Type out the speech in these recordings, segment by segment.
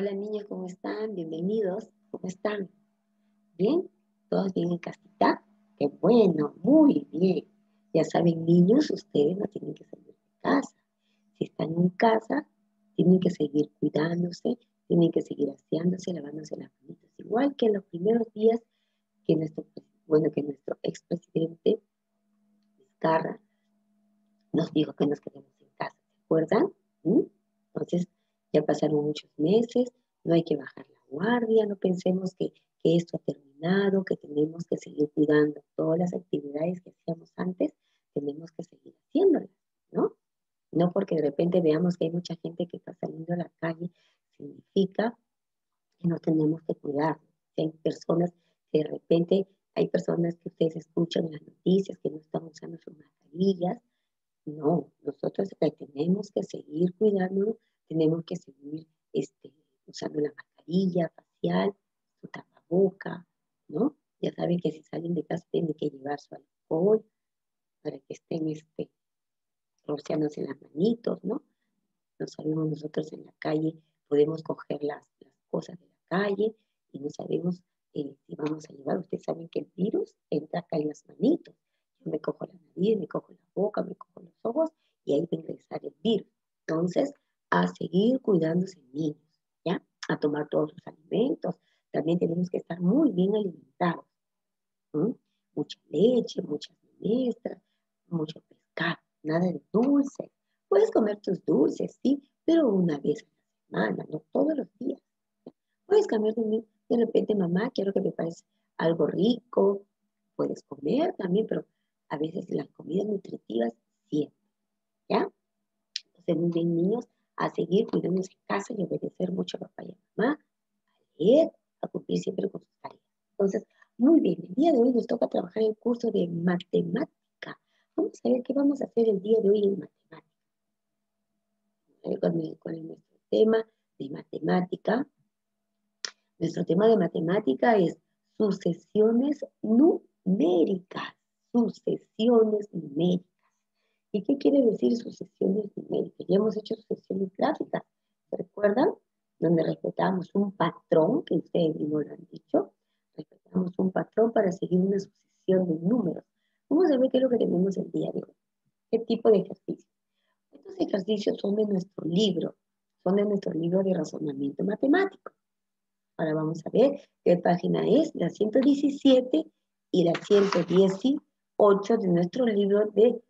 Hola niños, ¿cómo están? Bienvenidos. ¿Cómo están? ¿Bien? ¿Todos bien en casita? Qué bueno, muy bien. Ya saben, niños, ustedes no tienen que salir de casa. Si están en casa, tienen que seguir cuidándose, tienen que seguir aseándose, lavándose las manos. Igual que en los primeros días que nuestro, bueno, que nuestro expresidente Vizcarra nos dijo que nos quedemos en casa. ¿Se acuerdan? ¿Mm? Entonces, ya pasaron muchos meses, no hay que bajar la guardia, no pensemos que, esto ha terminado, que tenemos que seguir cuidando todas las actividades que hacíamos antes, tenemos que seguir haciéndolas, ¿no? No porque de repente veamos que hay mucha gente que está saliendo a la calle, significa que no tenemos que cuidar. hay personas que de repente, hay personas que ustedes escuchan en las noticias que no están usando sus mascarillas. No, nosotros tenemos que seguir cuidándonos tenemos que seguir este, usando la mascarilla facial, su tapaboca, ¿no? Ya saben que si salen de casa tienen que llevar su alcohol para que estén este, rociándose las manitos, ¿no? No sabemos nosotros en la calle, podemos coger las, cosas de la calle y no sabemos eh, si vamos a llevar. Ustedes saben que el virus entra acá en las manitos. Yo me cojo la nariz, me cojo la boca, me cojo los ojos y ahí va a ingresar el virus. Entonces, a seguir cuidándose niños, ¿ya? A tomar todos sus alimentos. También tenemos que estar muy bien alimentados. Mucha leche, muchas menestras, mucho pescado, nada de dulce. Puedes comer tus dulces, sí, pero una vez a la semana, no todos los días. Puedes cambiar de, de repente, mamá, quiero que me prepares algo rico. Puedes comer también, pero a veces las comidas nutritivas siempre, ¿ya? Entonces, muy bien, niños, a seguir cuidándose en casa y obedecer mucho a papá y a mamá, a leer, a cumplir siempre con sus tareas. Entonces, muy bien, el día de hoy nos toca trabajar el curso de matemática. Vamos a ver qué vamos a hacer el día de hoy en matemática. Con, el, nuestro tema de matemática. Nuestro tema de matemática es sucesiones numéricas. Sucesiones numéricas. ¿Y qué quiere decir sucesiones numéricas? Ya hemos hecho sucesiones gráficas, ¿se recuerdan? Donde respetamos un patrón, que ustedes mismos lo han dicho, respetamos un patrón para seguir una sucesión de números. Vamos a ver qué es lo que tenemos el día de hoy. ¿Qué tipo de ejercicios? Estos ejercicios son de nuestro libro, son de nuestro libro de razonamiento matemático. Ahora vamos a ver qué página es, la 117 y la 118 de nuestro libro de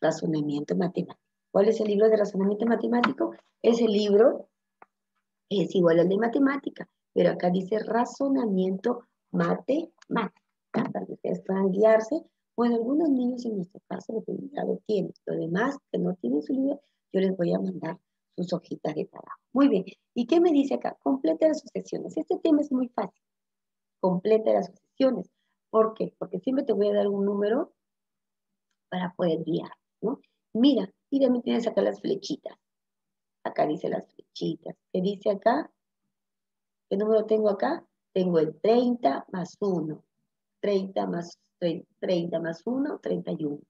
razonamiento matemático. ¿Cuál es el libro de razonamiento matemático? Ese libro es igual al de matemática, pero acá dice razonamiento matemático. Para que ustedes puedan guiarse. Bueno, algunos niños en nuestro caso ya lo tienen. Los demás que no tienen su libro, yo les voy a mandar sus hojitas de trabajo. Muy bien. ¿Y qué me dice acá? Completa las sucesiones. Este tema es muy fácil. Completa las sucesiones. ¿Por qué? Porque siempre te voy a dar un número para poder guiar. Mira, mira, me tienes acá las flechitas. Acá dice las flechitas. ¿Qué dice acá? ¿Qué número tengo acá? Tengo el 30 más 1. 30 más 30 más 1, 31.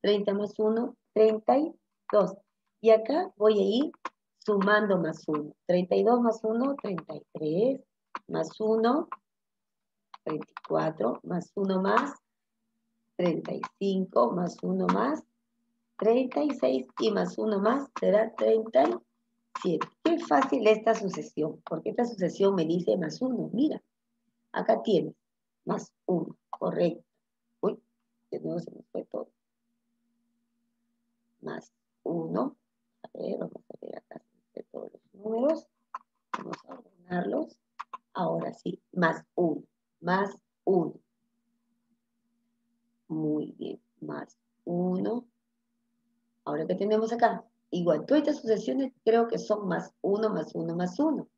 30 más 1, 32. Y acá voy a ir sumando más 1. 32 más 1, 33. Más 1, 24. Más 1 más, 35. Más 1 más, 36 y más 1 más será 37. Qué fácil esta sucesión, porque esta sucesión me dice más 1. Mira, acá tienes más 1, correcto. Uy, de nuevo se me fue todo. Más 1. A ver, vamos a ver acá todos los números. Vamos a ordenarlos. Ahora sí, más 1, más 1. Muy bien, más 1 Ahora, ¿qué tenemos acá? Igual, todas estas sucesiones creo que son más 1, más 1, más 1.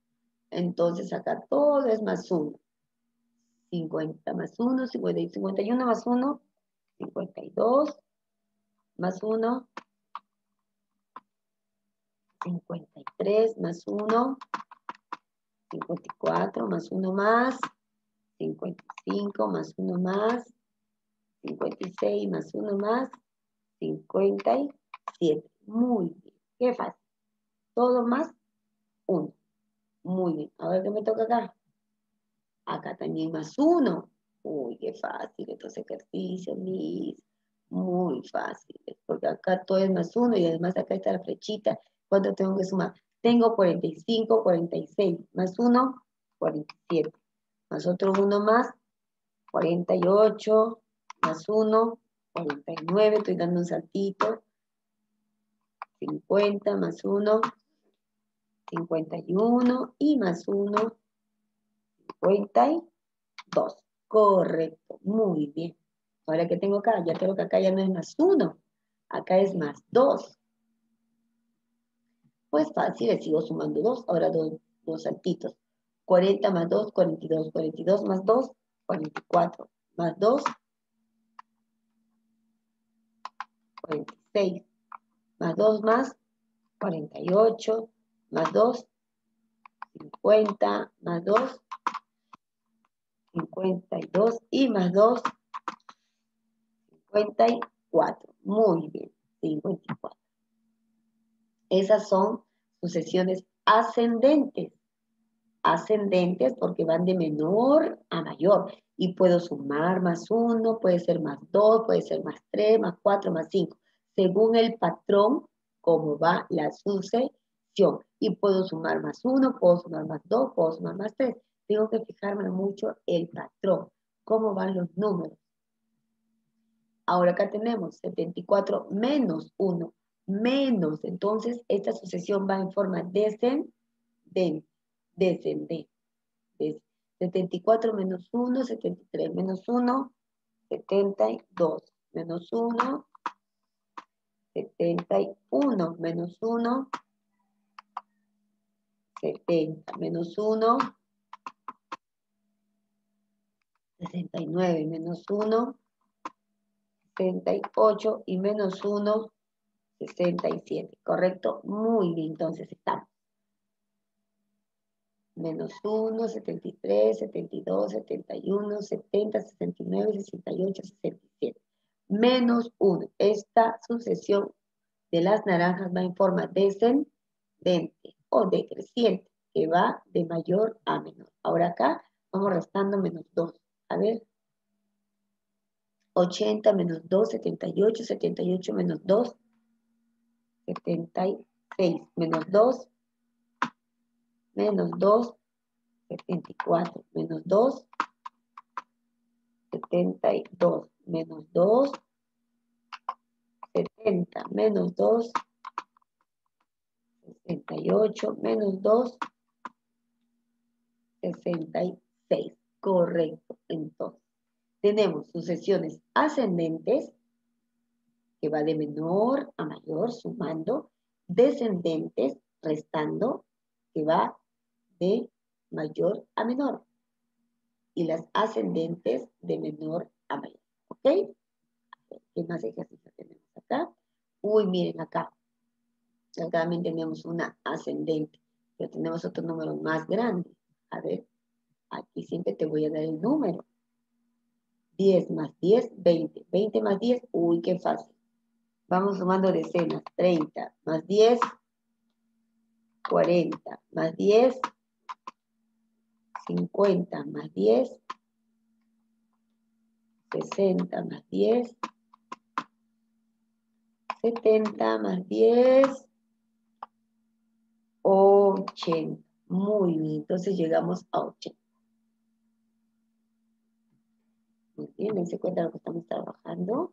Entonces, acá todo es más 1. 50 más 1, 51 más 1, 52 más 1, 53 más 1, 54 más 1 más, 55 más 1 más, 56 más 1 más, 50 7. Muy bien. Qué fácil. Todo más 1. Muy bien. Ahora qué me toca acá. Acá también más uno. Uy, qué fácil estos ejercicios, mis. Muy fácil. Porque acá todo es más uno y además acá está la flechita. ¿Cuánto tengo que sumar? Tengo 45, 46. Más uno, 47. Más otro uno más, 48. Más uno, 49. Estoy dando un saltito. 50 más 1, 51 y más 1, 52. Correcto, muy bien. Ahora que tengo acá, ya creo que acá ya no es más 1, acá es más 2. Pues fácil, le sigo sumando 2, ahora dos, saltitos. 40 más 2, 42, 42 más 2, 44, más 2, 46, más 2 más 48, más 2, 50, más 2, 52 y más 2, 54. Muy bien, 54. Esas son sucesiones ascendentes. Ascendentes porque van de menor a mayor. Y puedo sumar más 1, puede ser más 2, puede ser más 3, más 4, más 5 según el patrón, cómo va la sucesión. Y puedo sumar más uno, puedo sumar más dos, puedo sumar más tres. Tengo que fijarme mucho el patrón, cómo van los números. Ahora acá tenemos 74 menos 1, menos. Entonces, esta sucesión va en forma descendente. Descendente. 74 menos 1, 73 menos 1, 72 menos 1, 71 menos 1, 70 menos 1, 69 menos 1, 68 y menos 1, 67. ¿Correcto? Muy bien, entonces estamos. Menos 1, 73, 72, 71, 70, 69, 68, 67 menos 1. Esta sucesión de las naranjas va en forma descendente o decreciente, que va de mayor a menor. Ahora acá vamos restando menos 2. A ver. 80 menos 2, 78, 78 menos 2, 76 menos 2, menos 2, 74 menos 2, 72 menos 2, 70 menos 2, 68 menos 2, 66. Correcto. Entonces, tenemos sucesiones ascendentes, que va de menor a mayor, sumando, descendentes, restando, que va de mayor a menor, y las ascendentes de menor a mayor. ¿Ok? ¿Qué más ejercicio Uy, miren acá. Acá también tenemos una ascendente, pero tenemos otro número más grande. A ver, aquí siempre te voy a dar el número. 10 más 10, 20. 20 más 10, uy, qué fácil. Vamos sumando decenas. 30 más 10, 40 más 10, 50 más 10, 60 más 10, 70 más 10, 80. Muy bien, entonces llegamos a 80. Muy bien, dense cuenta de lo que estamos trabajando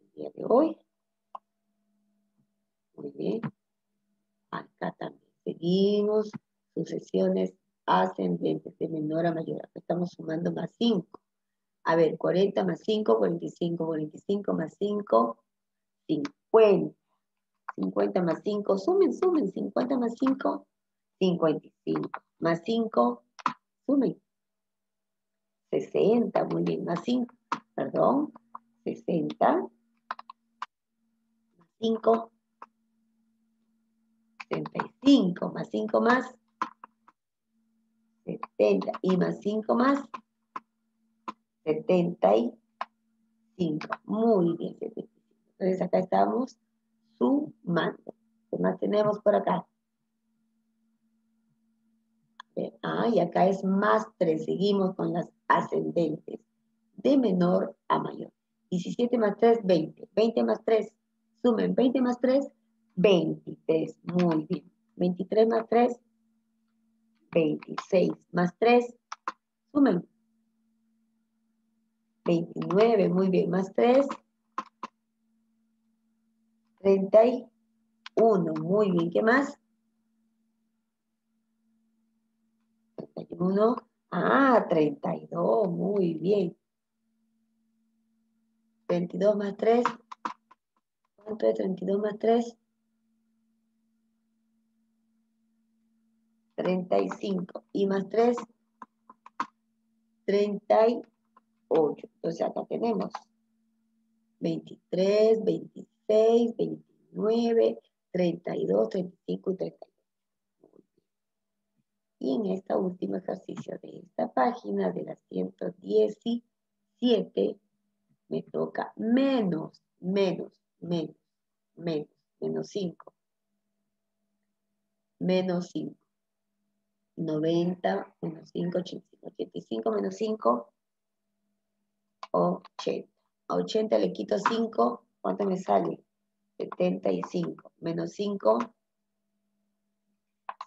el día de hoy. Muy bien. Acá también seguimos sucesiones ascendentes de menor a mayor. Acá estamos sumando más 5. A ver, 40 más 5, 45, 45 más 5, 50. 50 más 5, sumen, sumen, 50 más 5, 55. Más 5, sumen. 60, muy bien, más 5, perdón, 60. Más 5, 65, más 5 más, 70. Y más 5 más, 75. Muy bien, 75. Entonces acá estamos sumando. ¿Qué más tenemos por acá? Ah, y acá es más 3. Seguimos con las ascendentes. De menor a mayor. 17 más 3, 20. 20 más 3, sumen 20 más 3, 23. Muy bien. 23 más 3, 26. Más 3, sumen. 29, muy bien. Más 3, 31. Muy bien. ¿Qué más? 31. Ah, 32. Muy bien. 32 más 3. ¿Cuánto es 32 más 3? 35. Y más 3, 38. Entonces acá tenemos 23, 26, 29, 32, 35 y 38. Y en este último ejercicio de esta página, de la 117, me toca menos, menos, menos, menos, menos 5. Menos 5. 90 menos 5, 85. 85 menos 5, 80. A 80 le quito 5, ¿cuánto me sale? 75. Menos 5,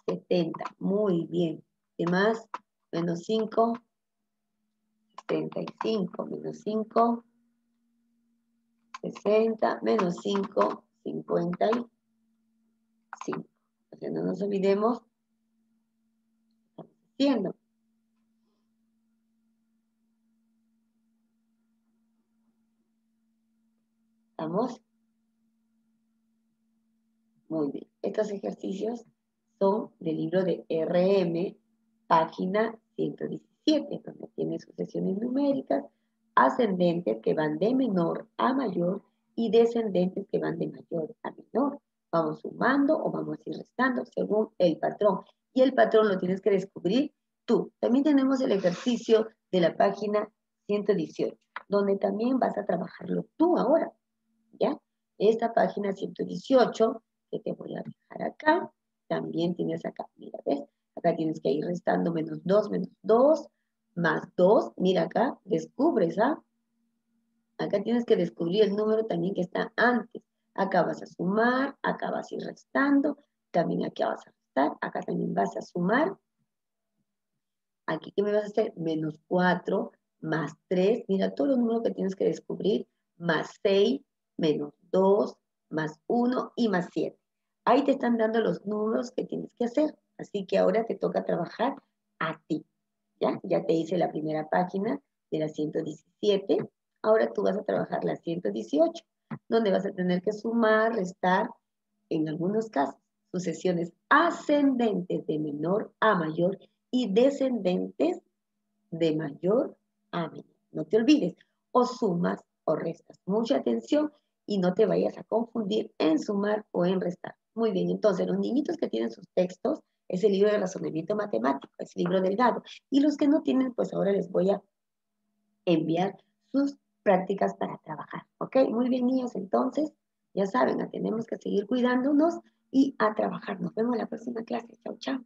70. Muy bien. ¿Qué más? Menos 5, 75. Menos 5, 60. Menos 5, 55. O sea, no nos olvidemos ¿Estamos? Muy bien. Estos ejercicios son del libro de RM, página 117, donde tiene sucesiones numéricas, ascendentes que van de menor a mayor y descendentes que van de mayor a menor. Vamos sumando o vamos a ir restando según el patrón y el patrón lo tienes que descubrir tú. También tenemos el ejercicio de la página 118, donde también vas a trabajarlo tú ahora, Esta página 118, que te voy a dejar acá, también tienes acá, mira, ¿ves? Acá tienes que ir restando menos 2, menos 2, más 2, mira acá, descubres, ¿ah? Acá tienes que descubrir el número también que está antes. Acá vas a sumar, acá vas a ir restando, también aquí vas a Acá también vas a sumar. Aquí, ¿qué me vas a hacer? Menos 4 más 3. Mira todos los números que tienes que descubrir. Más 6, menos 2, más 1 y más 7. Ahí te están dando los números que tienes que hacer. Así que ahora te toca trabajar a ti. ¿Ya? Ya te hice la primera página de la 117. Ahora tú vas a trabajar la 118, donde vas a tener que sumar, restar, en algunos casos, sucesiones ascendentes de menor a mayor y descendentes de mayor a menor. No te olvides, o sumas o restas. Mucha atención y no te vayas a confundir en sumar o en restar. Muy bien, entonces los niñitos que tienen sus textos es el libro de razonamiento matemático, es el libro delgado. Y los que no tienen, pues ahora les voy a enviar sus prácticas para trabajar. ¿Ok? Muy bien, niños, entonces, ya saben, tenemos que seguir cuidándonos y a trabajar. Nos vemos en la próxima clase. Chao, chao.